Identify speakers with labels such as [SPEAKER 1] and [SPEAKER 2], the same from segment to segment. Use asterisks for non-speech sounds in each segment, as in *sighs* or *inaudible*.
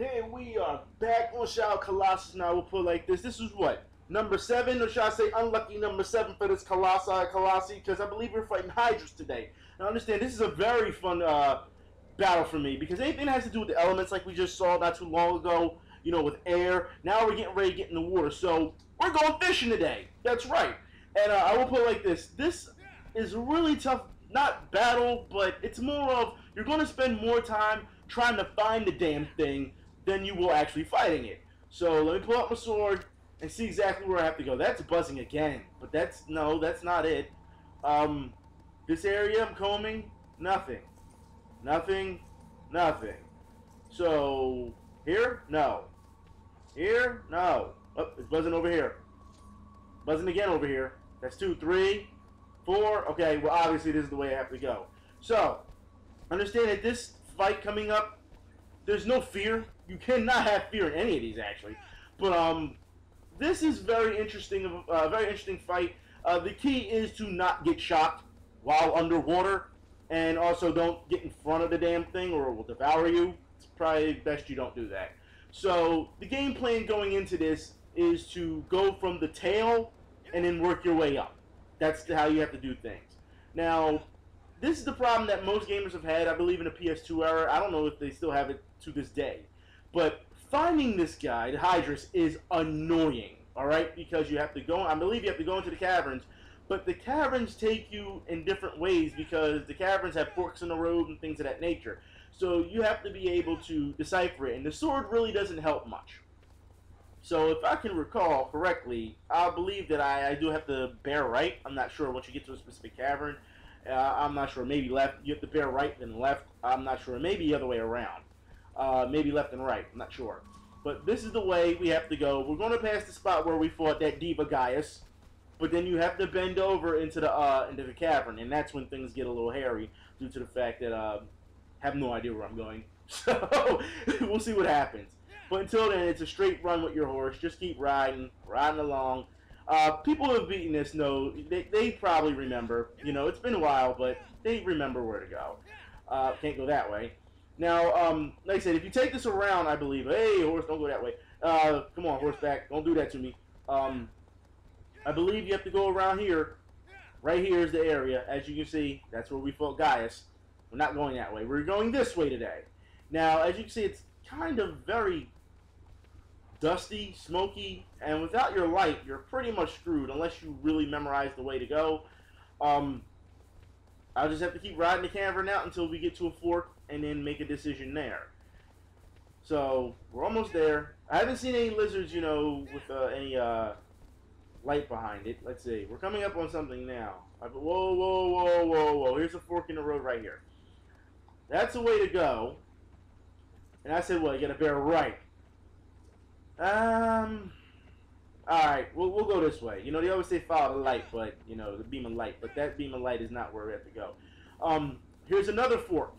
[SPEAKER 1] Here we are back on Shadow Colossus now. We'll put like this. This is what? Number seven, or should I say unlucky number seven for this Colossi Colossi? Because I believe we're fighting Hydrus today. Now understand, this is a very fun uh, battle for me because anything has to do with the elements like we just saw not too long ago, you know, with air, now we're getting ready to get in the water. So we're going fishing today. That's right. And uh, I will put like this. This is really tough, not battle, but it's more of you're going to spend more time trying to find the damn thing than you will actually fighting it. So let me pull out my sword and see exactly where I have to go. That's buzzing again, but that's, no, that's not it. Um, this area I'm combing, nothing. Nothing, nothing. So, here, no. Here, no. Oh, it's buzzing over here. Buzzing again over here. That's two, three, four. Okay, well, obviously this is the way I have to go. So, understand that this fight coming up there's no fear. You cannot have fear in any of these, actually. But um, this is very interesting. Uh, very interesting fight. Uh, the key is to not get shocked while underwater, and also don't get in front of the damn thing or it will devour you. It's probably best you don't do that. So the game plan going into this is to go from the tail and then work your way up. That's how you have to do things. Now, this is the problem that most gamers have had, I believe, in the PS2 era. I don't know if they still have it to this day. But finding this guy, the Hydrus, is annoying, alright? Because you have to go, I believe you have to go into the caverns, but the caverns take you in different ways because the caverns have forks in the road and things of that nature. So you have to be able to decipher it, and the sword really doesn't help much. So if I can recall correctly, I believe that I, I do have to bear right. I'm not sure once you get to a specific cavern. Uh, I'm not sure. Maybe left. You have to bear right then left. I'm not sure. Maybe the other way around. Uh, maybe left and right. I'm not sure. But this is the way we have to go. We're going to pass the spot where we fought that Diva Gaius. But then you have to bend over into the uh, into the cavern, and that's when things get a little hairy due to the fact that uh, I have no idea where I'm going. *laughs* So *laughs* we'll see what happens. But until then, it's a straight run with your horse. Just keep riding, riding along. Uh, people who have beaten this know they, they probably remember. You know, it's been a while, but they remember where to go. Uh, can't go that way. Now, um, like I said, if you take this around, I believe. Hey, horse, don't go that way. Uh, come on, horseback, don't do that to me. Um, I believe you have to go around here. Right here is the area. As you can see, that's where we fought Gaius. We're not going that way. We're going this way today. Now, as you can see, it's kind of very dusty, smoky, and without your light, you're pretty much screwed unless you really memorize the way to go. Um, I'll just have to keep riding the cavern out until we get to a fork and then make a decision there. So, we're almost there. I haven't seen any lizards, you know, with uh, any uh, light behind it. Let's see. We're coming up on something now. Whoa, whoa, whoa, whoa, whoa. Here's a fork in the road right here. That's the way to go. And I said, well, you gotta bear right. Um. Alright, we'll, we'll go this way. You know, they always say follow the light, but, you know, the beam of light. But that beam of light is not where we have to go. Um, here's another fork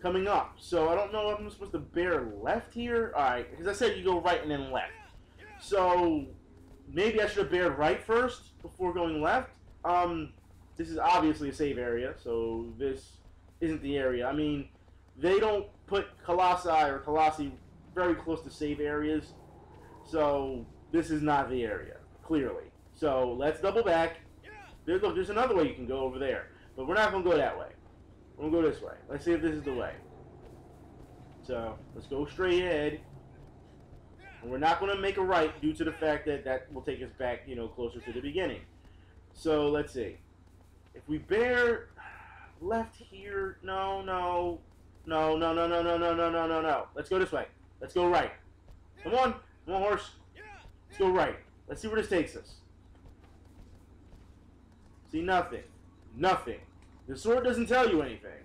[SPEAKER 1] coming up. So I don't know if I'm supposed to bear left here. Alright, because I said you go right and then left. So maybe I should have bared right first before going left. Um, this is obviously a save area, so this isn't the area. I mean, they don't put Colossi or Colossi very close to save areas, so this is not the area, clearly. So let's double back. There, look, there's another way you can go over there, but we're not going to go that way. Going to go this way. Let's see if this is the way. So let's go straight ahead. And we're not going to make a right due to the fact that that will take us back, you know, closer to the beginning. So let's see. If we bear left here, no, no, no, no, no, no, no, no, no, no, no, no. Let's go this way. Let's go right. Come on. Come on, horse. Let's go right. Let's see where this takes us. See, nothing. Nothing. The sword doesn't tell you anything.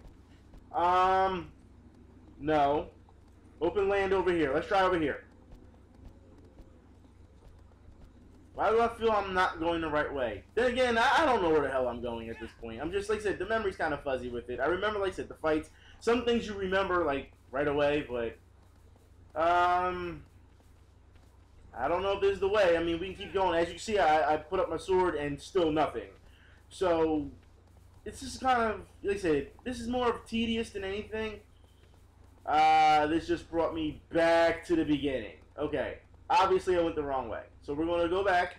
[SPEAKER 1] Um, no. Open land over here. Let's try over here. Why do I feel I'm not going the right way? Then again, I, don't know where the hell I'm going at this point. I'm just, like I said, the memory's kind of fuzzy with it. I remember, like I said, the fights. Some things you remember, like, right away, but... Um... I don't know if this is the way. I mean, we can keep going. As you can see, I, I put up my sword and still nothing. So, it's just kind of, like I said, this is more of tedious than anything. Uh, this just brought me back to the beginning. Okay, obviously I went the wrong way. So we're going to go back,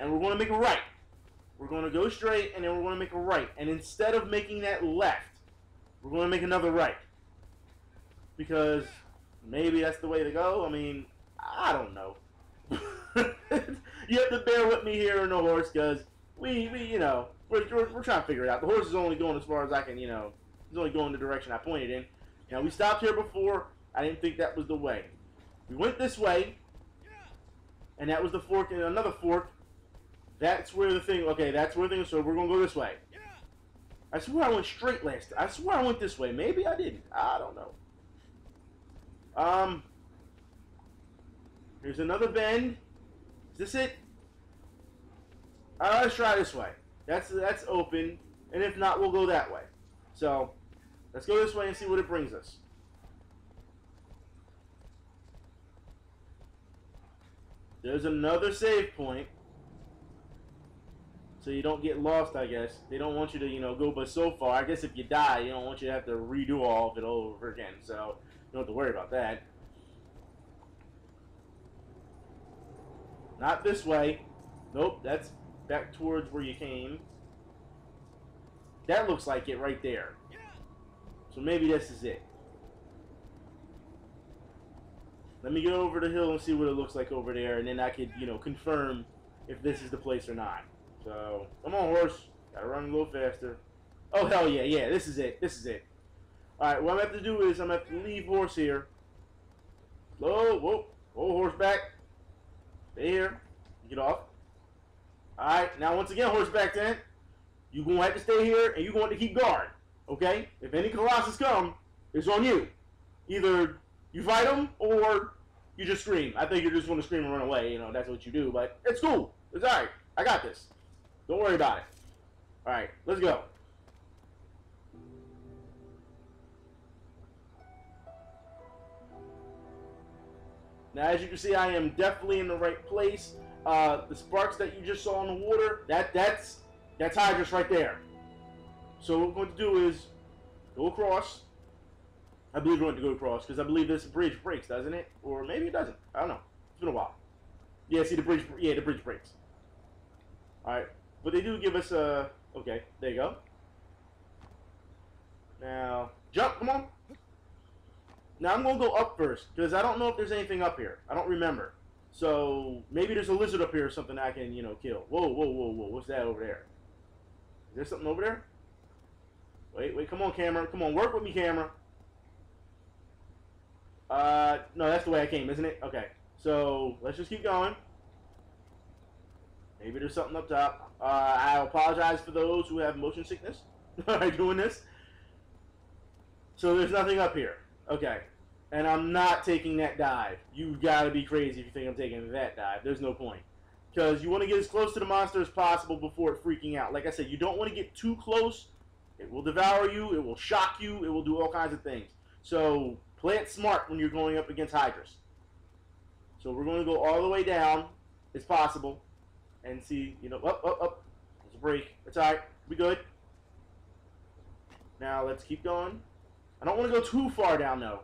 [SPEAKER 1] and we're going to make a right. We're going to go straight, and then we're going to make a right. And instead of making that left, we're going to make another right. Because maybe that's the way to go. I mean, I don't know. *laughs* you have to bear with me here in the horse, because we, we, you know, we're, we're, we're, trying to figure it out. The horse is only going as far as I can, you know, he's only going the direction I pointed in. Now, we stopped here before. I didn't think that was the way. We went this way, and that was the fork and another fork. That's where the thing, okay, that's where the thing, so we're going to go this way. I swear I went straight last. I swear I went this way. Maybe I didn't. I don't know. Um, here's another bend. Is this it? Uh, let's try this way. That's that's open, and if not, we'll go that way. So, let's go this way and see what it brings us. There's another save point. So you don't get lost, I guess. They don't want you to, you know, go but so far. I guess if you die, you don't want you to have to redo all of it over again. So you don't have to worry about that. Not this way. Nope, that's back towards where you came. That looks like it right there. So maybe this is it. Let me go over the hill and see what it looks like over there, and then I could, you know, confirm if this is the place or not. So, come on, horse. Gotta run a little faster. Oh, hell yeah, yeah, this is it. This is it. Alright, what I'm to have to do is I'm to have to leave horse here. Slow, whoa, whoa, horse back. Stay here. Get off. Alright, now once again, horse back then. You're going to have to stay here, and you're going to keep guard. Okay? If any Colossus come, it's on you. Either you fight them, or you just scream. I think you're just going to scream and run away. You know, that's what you do. But it's cool. It's alright. I got this. Don't worry about it. Alright, let's go. Now, as you can see, I am definitely in the right place. Uh, the sparks that you just saw in the water, that that's that's Hydrus right there. So what we're going to do is go across. I believe we're going to go across because I believe this bridge breaks, doesn't it? Or maybe it doesn't. I don't know. It's been a while. Yeah, see the bridge. Yeah, the bridge breaks. All right, but they do give us a. Okay, there you go. Now jump. Come on. Now I'm gonna go up first because I don't know if there's anything up here. I don't remember. So maybe there's a lizard up here or something I can, you know, kill. Whoa, whoa, whoa, whoa. What's that over there? Is there something over there? Wait, wait, come on, camera. Come on, work with me, camera. Uh, no, that's the way I came, isn't it? Okay. So, let's just keep going. Maybe there's something up top. Uh, I apologize for those who have motion sickness *laughs* by doing this. So there's nothing up here. Okay. And I'm not taking that dive. You gotta be crazy if you think I'm taking that dive. There's no point. Because you want to get as close to the monster as possible before it freaking out. Like I said, you don't want to get too close. It will devour you. It will shock you. It will do all kinds of things. So play it smart when you're going up against Hydrus. So we're going to go all the way down as possible and see, you know, up, up, up. There's a break. It's all right. We good. Now let's keep going. I don't want to go too far down though.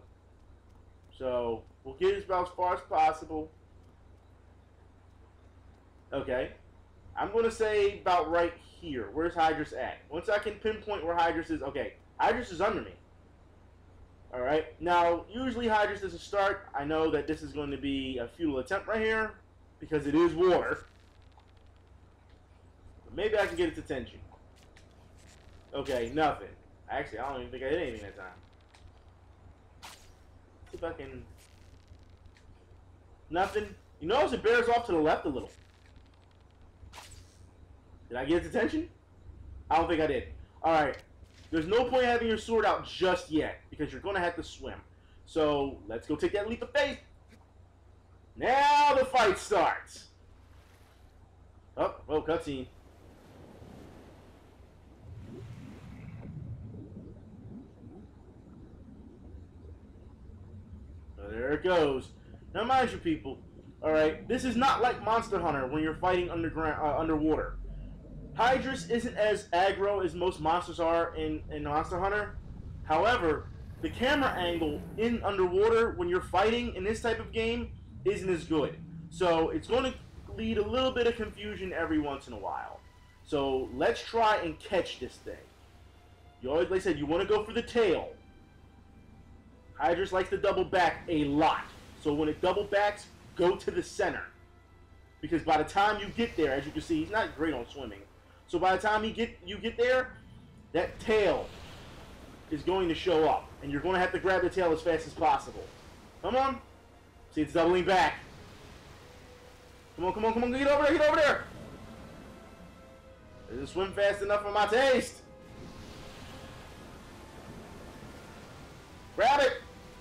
[SPEAKER 1] So we'll get about as far as possible. Okay. I'm going to say about right here. Where's Hydrus at? Once I can pinpoint where Hydrus is, okay, Hydrus is under me. Alright, now, usually Hydrus doesn't start. I know that this is going to be a futile attempt right here, because it is water. But maybe I can get its attention. Okay, nothing. Actually, I don't even think I hit anything that time. Can... Nothing. You notice it bears off to the left a little. Did I get its attention? I don't think I did. Alright. There's no point having your sword out just yet, because you're going to have to swim. So, let's go take that leap of faith. Now the fight starts. Oh, oh, cutscene. there it goes. Now, mind you, people, all right, this is not like Monster Hunter when you're fighting underground, uh, underwater. Hydrus isn't as aggro as most monsters are in, in Monster Hunter. However, the camera angle in underwater when you're fighting in this type of game isn't as good. So it's going to lead a little bit of confusion every once in a while. So let's try and catch this thing. You always, like I said, you want to go for the tail. Hydrus likes to double back a lot. So when it double backs, go to the center. Because by the time you get there, as you can see, he's not great on swimming. So by the time he get you get there, that tail is going to show up. And you're going to have to grab the tail as fast as possible. Come on. See, it's doubling back. Come on, come on, come on, get over there, get over there! Does it swim fast enough for my taste? Grab it!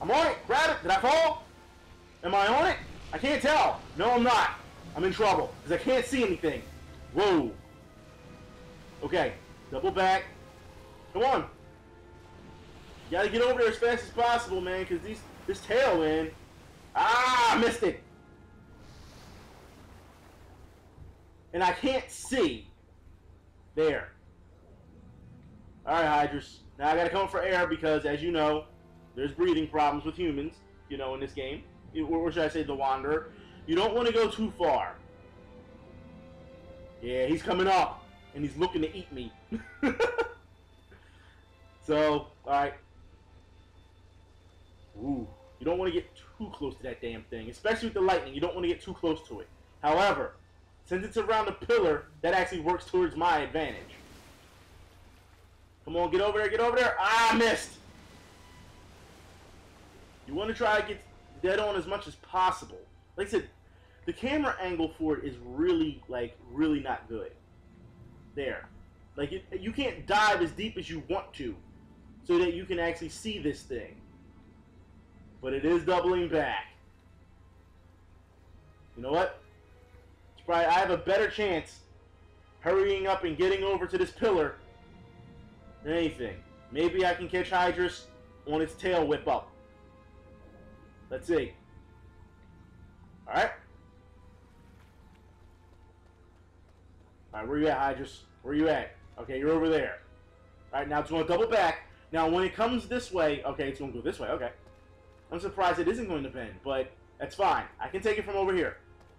[SPEAKER 1] I'm on it! Grab it! Did I fall? Am I on it? I can't tell. No, I'm not. I'm in trouble because I can't see anything. Whoa. Okay, double back. Come on. You gotta get over there as fast as possible, man, because these this tail, man. Ah, I missed it. And I can't see. There. Alright, Hydrus. Now I gotta come for air because, as you know, there's breathing problems with humans, you know, in this game. Or should I say the Wanderer. You don't want to go too far. Yeah, he's coming up. And he's looking to eat me. *laughs* so, alright. Ooh. You don't want to get too close to that damn thing. Especially with the lightning. You don't want to get too close to it. However, since it's around the pillar, that actually works towards my advantage. Come on, get over there, get over there. Ah, I missed. You want to try to get dead on as much as possible. Like I said, the camera angle for it is really, like, really not good. There. Like, you can't dive as deep as you want to so that you can actually see this thing. But it is doubling back. You know what? It's probably, I have a better chance hurrying up and getting over to this pillar than anything. Maybe I can catch Hydrus on its tail whip up. Let's see. Alright. Alright, where you at, Hydrus? Where you at? Okay, you're over there. Alright, now it's going to double back. Now, when it comes this way... Okay, it's going to go this way. Okay. I'm surprised it isn't going to bend, but that's fine. I can take it from over here.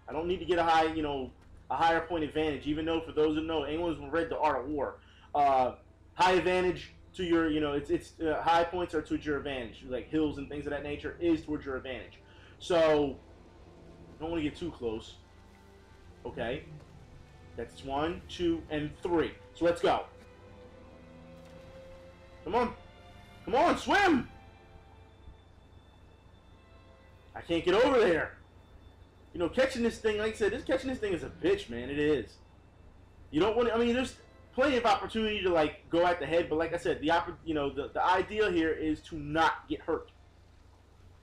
[SPEAKER 1] I don't need to get a high, you know, a higher point advantage, even though for those who know, anyone who's read The Art of War, uh, high advantage to your, you know, it's it's uh, high points are towards your advantage, like hills and things of that nature is towards your advantage. So don't want to get too close. Okay, that's one, two, and three. So let's go. Come on, come on, swim! I can't get over there. You know, catching this thing, like I said, this catching this thing is a bitch, man. It is. You don't want to. I mean, there's plenty of opportunity to like go at the head, but like I said, the you know the, the idea here is to not get hurt.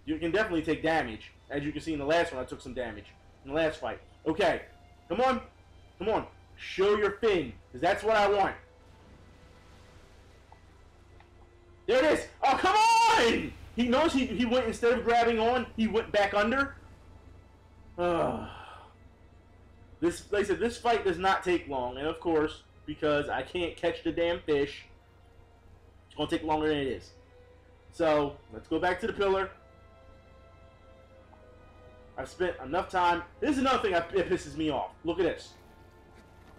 [SPEAKER 1] You can definitely take damage, as you can see in the last one. I took some damage in the last fight. Okay, come on, come on, show your fin, because that's what I want. There it is. Oh, come on! He knows he, he went, instead of grabbing on, he went back under. Uh, this, like I said, this fight does not take long, and of course, because I can't catch the damn fish. It's going to take longer than it is. So, let's go back to the pillar. I've spent enough time. This is another thing that pisses me off. Look at this.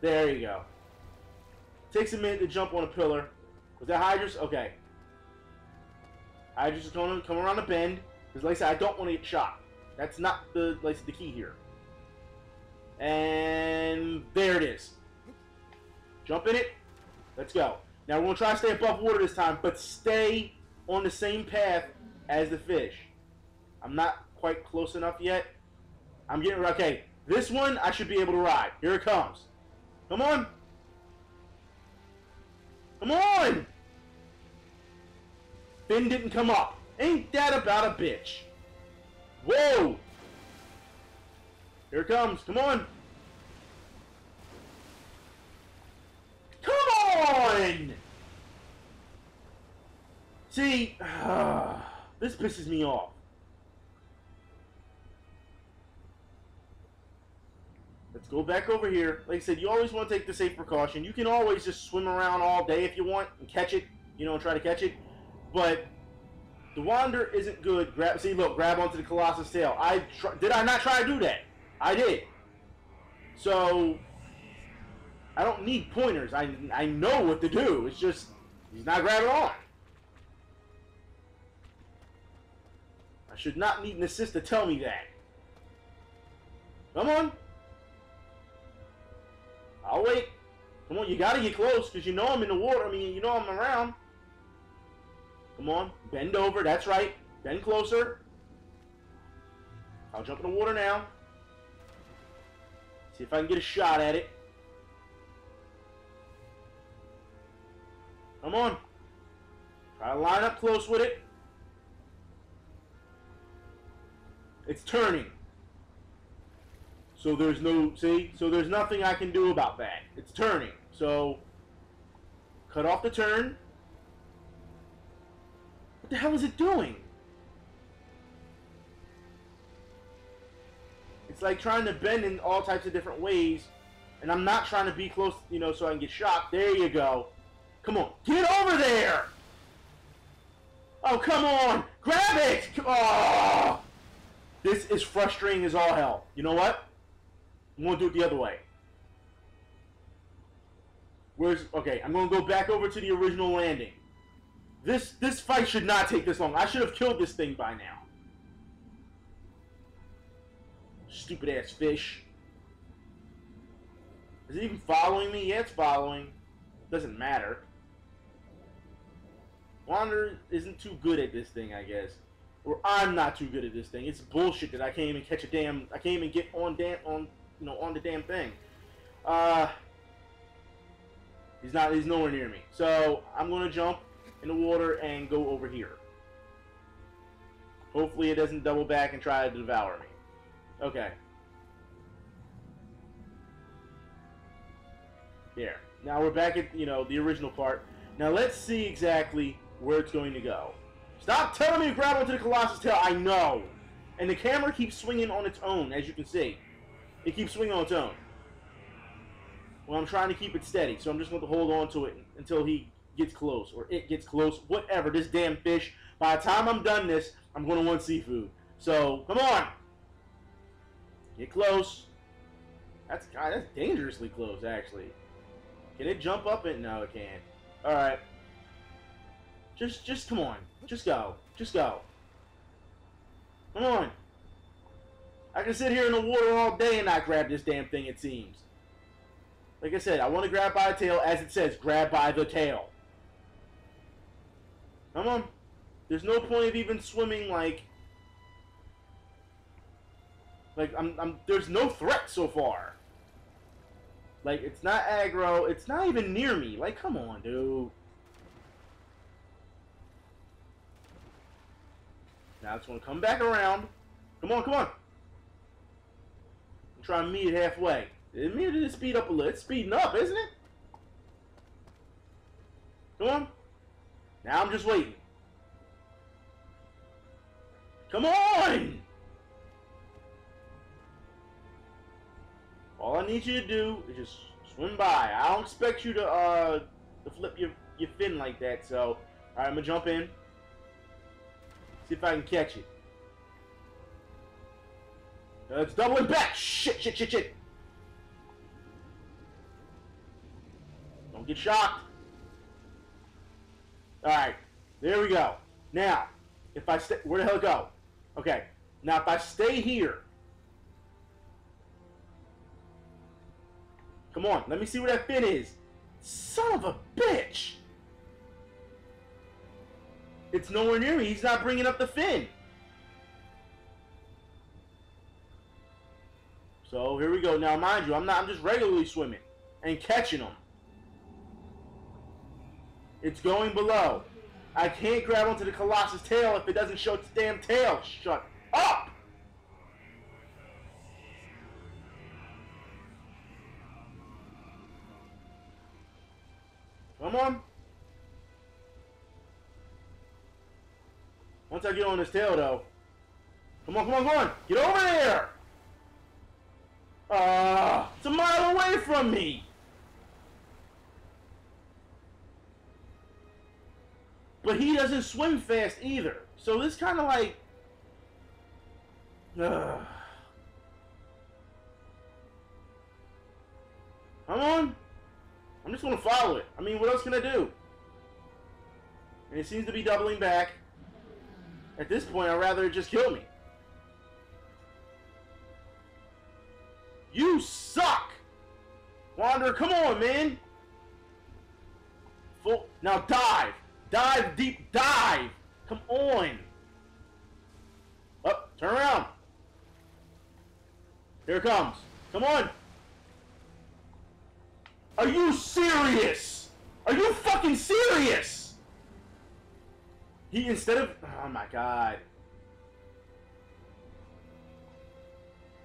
[SPEAKER 1] There you go. Takes a minute to jump on a pillar. Was that Hydrus? Okay. Hydrus is going to come around the bend. Because like I said, I don't want to get shot. That's not the like the key here. And there it is. Jump in it. Let's go. Now we're going to try to stay above water this time, but stay on the same path as the fish. I'm not quite close enough yet. I'm getting... Okay, this one I should be able to ride. Here it comes. Come on. Come on! Fin didn't come up. Ain't that about a bitch? Whoa! Here it comes. Come on. On! See, uh, *sighs* this pisses me off. Let's go back over here. Like I said, you always want to take the safe precaution. You can always just swim around all day if you want and catch it, you know, and try to catch it. but the Wander isn't good. Grab, see, look, grab onto the Colossus tail. I did I not try to do that? I did. So I don't need pointers. I I know what to do. It's just he's not grabbing on. I should not need an assist to tell me that. Come on. I'll wait. Come on, you gotta get close because you know I'm in the water. I mean, you know I'm around. Come on, bend over. That's right. Bend closer. I'll jump in the water now. See if I can get a shot at it. Come on. Try to line up close with it. It's turning. So there's no, see? So there's nothing I can do about that. It's turning. So, cut off the turn. What the hell is it doing? It's like trying to bend in all types of different ways. And I'm not trying to be close, you know, so I can get shot. There you go. Come on. Get over there! Oh, come on! Grab it! Oh! This is frustrating as all hell. You know what? I'm going to do it the other way. Where's... Okay, I'm going to go back over to the original landing. This, this fight should not take this long. I should have killed this thing by now. Stupid ass fish. Is it even following me? Yeah, it's following. Doesn't matter. Wander isn't too good at this thing, I guess. Or I'm not too good at this thing. It's bullshit that I can't even catch a damn I can't even get on damn on you know on the damn thing. Uh He's not he's nowhere near me. So I'm gonna jump in the water and go over here. Hopefully it doesn't double back and try to devour me. Okay. There. Now we're back at, you know, the original part. Now let's see exactly where it's going to go. Stop telling me to grab onto the Colossus tail. I know. And the camera keeps swinging on its own, as you can see. It keeps swinging on its own. Well, I'm trying to keep it steady, so I'm just going to hold on to it until he gets close, or it gets close, whatever. This damn fish. By the time I'm done this, I'm going to want seafood. So, come on. Get close. That's God, that's dangerously close, actually. Can it jump up it? No, it can't. All right. Just, just come on. Just go. Just go. Come on. I can sit here in the water all day and not grab this damn thing, it seems. Like I said, I want to grab by the tail, as it says, grab by the tail. Come on. There's no point of even swimming, like... Like, I'm, I'm, there's no threat so far. Like, it's not aggro. It's not even near me. Like, come on, dude. Now it's going to come back around. Come on, come on. I'm trying to meet it halfway. It needed to speed up a little. It's speeding up, isn't it? Come on. Now I'm just waiting. Come on! All I need you to do is just swim by. I don't expect you to uh to flip your your fin like that. So, all right, I'm gonna jump in. See if I can catch it. Uh, it's doubling back. Shit, shit, shit, shit. Don't get shocked. All right, there we go. Now, if I stay, where the hell go? Okay. Now, if I stay here, Come on, let me see where that fin is. Son of a bitch! It's nowhere near me. He's not bringing up the fin. So here we go. Now, mind you, I'm not. I'm just regularly swimming and catching them. It's going below. I can't grab onto the Colossus tail if it doesn't show its damn tail. Shut up! Come on. I get on his tail, though. Come on, come on, come on. Get over there. Ah, uh, it's a mile away from me. But he doesn't swim fast either. So this kind of like. Ugh. Come on. I'm just gonna follow it. I mean, what else can I do? And it seems to be doubling back. At this point, I'd rather just kill me. You suck! Wander, come on, man! Full, now dive! Dive deep, dive! Come on! Up, turn around! Here it comes. Come on! Are you serious? Are you fucking serious? He instead of oh my god.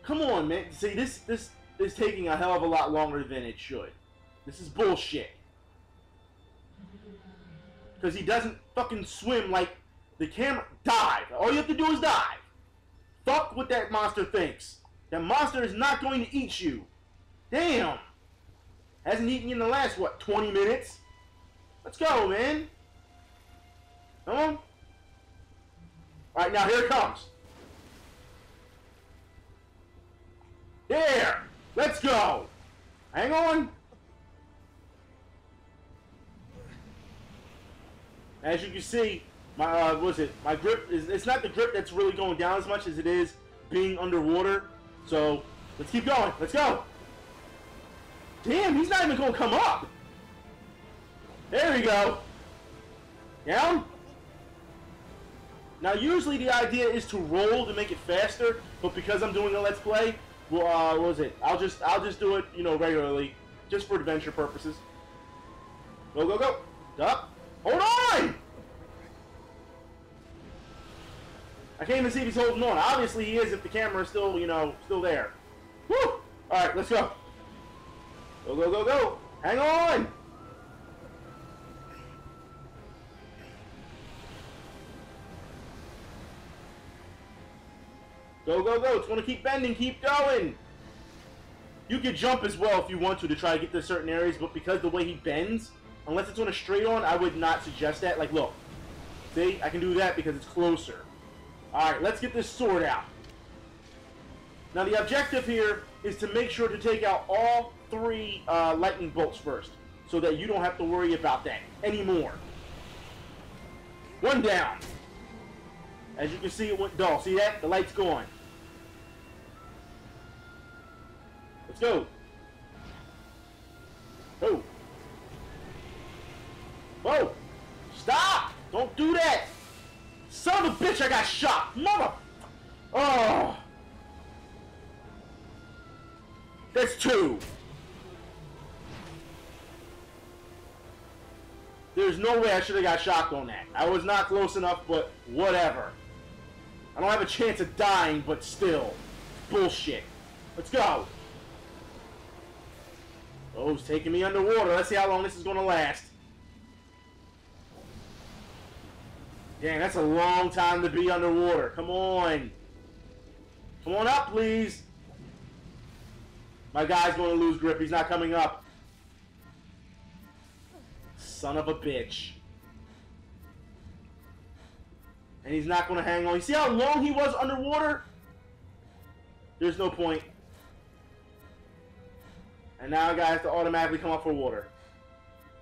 [SPEAKER 1] Come on, man. See this this is taking a hell of a lot longer than it should. This is bullshit. Because he doesn't fucking swim like the camera. Dive. All you have to do is dive. Fuck what that monster thinks. That monster is not going to eat you. Damn. Hasn't eaten you in the last, what, 20 minutes? Let's go, man. Come on. Alright, now here it comes. There! Let's go! Hang on! As you can see, my, uh, was it, my grip, is it's not the grip that's really going down as much as it is being underwater. So, let's keep going. Let's go! Damn, he's not even to come up. There we go. Down. Now, usually the idea is to roll to make it faster, but because I'm doing a let's play, well, uh, what was it? I'll just, I'll just do it, you know, regularly, just for adventure purposes. Go, go, go. Up. Hold on! I can't even see if he's holding on. Obviously he is if the camera is still, you know, still there. Woo! Alright, let's go. Go, go, go, go! Hang on! Go, go, go! It's gonna keep bending, keep going! You could jump as well if you want to to try to get to certain areas, but because the way he bends, unless it's on a straight on, I would not suggest that. Like, look. See? I can do that because it's closer. Alright, let's get this sword out. Now the objective here is to make sure to take out all three uh, lightning bolts first, so that you don't have to worry about that anymore. One down. As you can see, it went dull. See that? The light's gone. Go. Oh. Whoa! Stop! Don't do that! Son of a bitch, I got shot! Mother... Oh! That's two! There's no way I should have got shocked on that. I was not close enough, but whatever. I don't have a chance of dying, but still. Bullshit. Let's go. Oh, it's taking me underwater. Let's see how long this is going to last. Dang, that's a long time to be underwater. Come on. Come on up, please. My guy's going to lose grip. He's not coming up. Son of a bitch. And he's not going to hang on. You see how long he was underwater? There's no point. And now a guy has to automatically come up for water.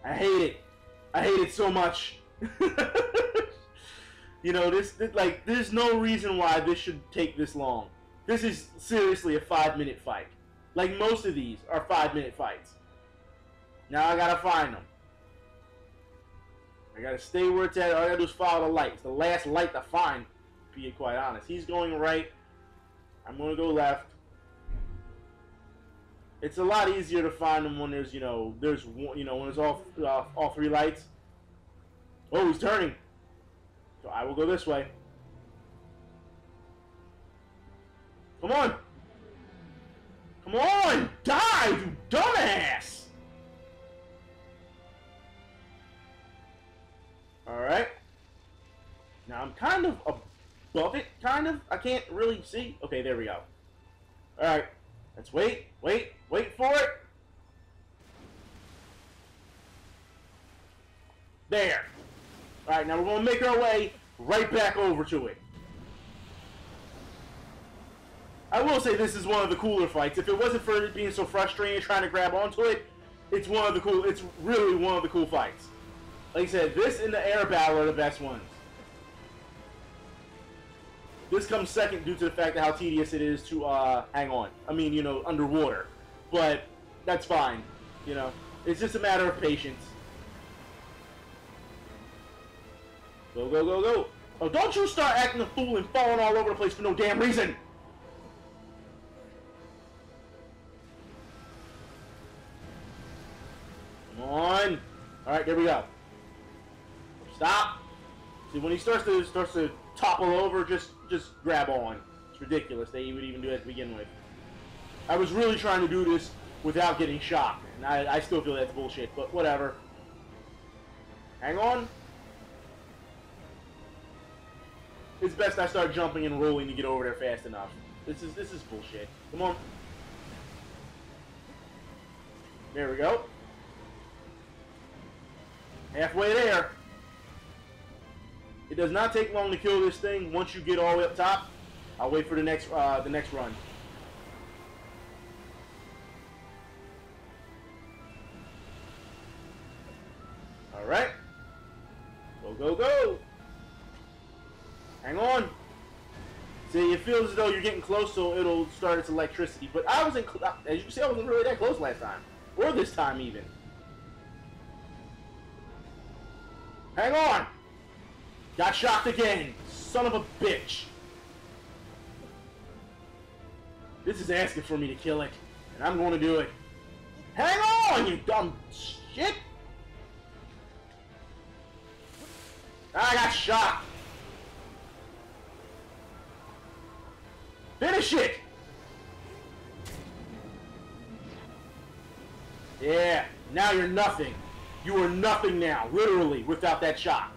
[SPEAKER 1] I hate it. I hate it so much. *laughs* you know, this, this, like, there's no reason why this should take this long. This is seriously a five-minute fight. Like most of these are five-minute fights. Now I gotta find them. I gotta stay where it's at. All I gotta do is follow the light. It's the last light to find, to be quite honest. He's going right. I'm gonna go left. It's a lot easier to find them when there's, you know, there's one, you know, when there's all uh, all three lights. Oh, he's turning. So I will go this way. Come on. Come on! die, you dumbass! Alright. Now I'm kind of above it, kind of. I can't really see. Okay, there we go. Alright. Let's wait, wait, wait for it. There. Alright, now we're going to make our way right back over to it. I will say this is one of the cooler fights. If it wasn't for it being so frustrating trying to grab onto it, it's one of the cool. It's really one of the cool fights. Like I said, this and the air battle are the best ones. This comes second due to the fact of how tedious it is to uh, hang on. I mean, you know, underwater. But that's fine. You know, it's just a matter of patience. Go, go, go, go. Oh, don't you start acting a fool and falling all over the place for no damn reason. Come on. All right, there we go. Stop. See, when he starts to starts to topple over, just just grab on. It's ridiculous that he would even do that to begin with. I was really trying to do this without getting shot, and I, I still feel that's bullshit, but whatever. Hang on. It's best I start jumping and rolling to get over there fast enough. This is this is bullshit. Come on. There we go. Halfway there. It does not take long to kill this thing once you get all the way up top. I'll wait for the next uh, the next run. Go, go. Hang on. See, it feels as though you're getting close, so it'll start its electricity. But I wasn't, uh, as you can see, I wasn't really that close last time. Or this time, even. Hang on! Got shocked again. Son of a bitch. This is asking for me to kill it. And I'm going to do it. Hang on, you dumb shit! I got shot. Finish it! Yeah, now you're nothing. You are nothing now, literally, without that shot.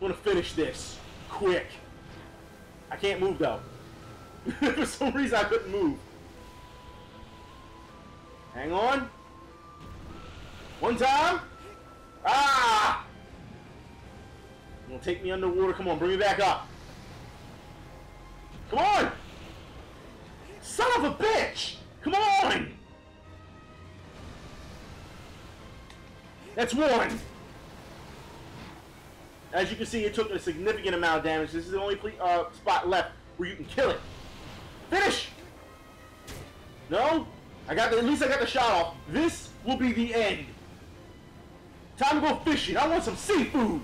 [SPEAKER 1] I want to finish this. Quick. I can't move, though. *laughs* For some reason, I couldn't move. Hang on. One time. Gonna take me underwater? Come on, bring me back up. Come on! Son of a bitch! Come on! That's one! As you can see, it took a significant amount of damage. This is the only uh, spot left where you can kill it. Finish! No? I got the, at least I got the shot off. This will be the end. Time to go fishing. I want some seafood.